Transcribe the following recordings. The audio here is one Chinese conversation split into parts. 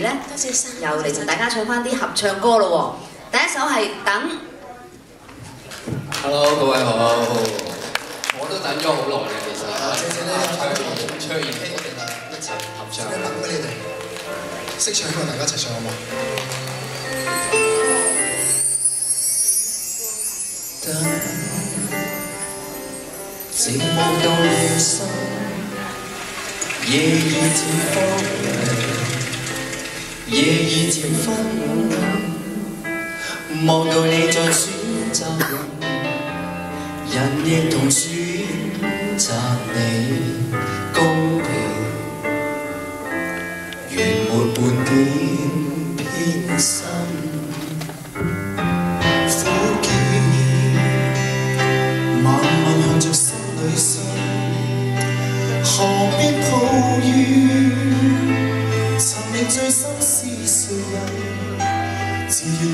又嚟同大家唱翻啲合唱歌咯喎。第一首係等。Hello，各位好，我都等咗好耐嘅，其實。謝謝你唱完唱完 K 我哋一齊合唱。一等俾你哋，識唱嘅大家一齊唱好冇？等，寂寞到夜深，夜已漸荒涼，夜已渐昏暗，望到你在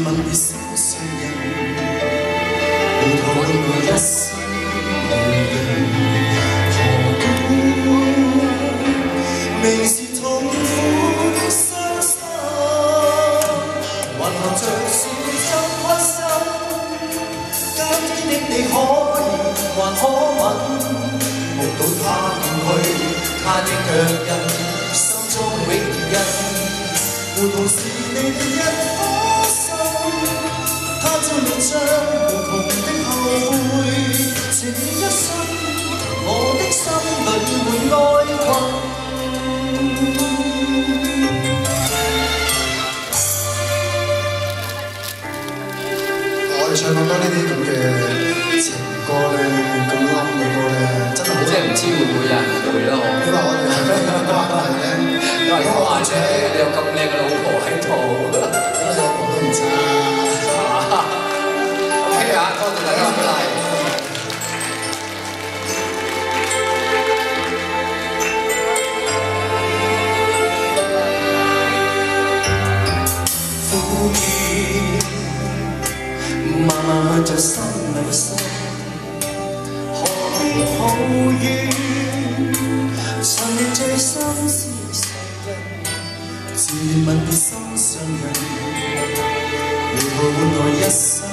吻別心上人，糊塗令我一生無人。何故明是痛苦的傷心？混合着笑真開心。今天的你可以还可吻，目睹他远去，他的脚印，心中永印。糊塗是你的一顆心，他朝你將無窮的後悔。這一生，我的心裏滿愛我哋唱咁多呢啲咁嘅情歌咧，咁冧嘅歌咧，真係好即係唔知會唔會有人會咯？你話我哋系咩關係咧？因為或者你有咁靚嘅老婆喺度。在心裏滲，何必抱怨？尋覓最深是谁人？自问心上人，如何换来一生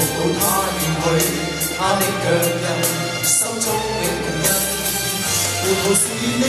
目睹他远去，他的脚印，心中永印。回头是你的一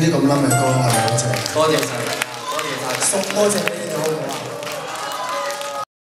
呢啲咁冧嘅歌係好正，多謝晒大家，多謝晒。送多謝你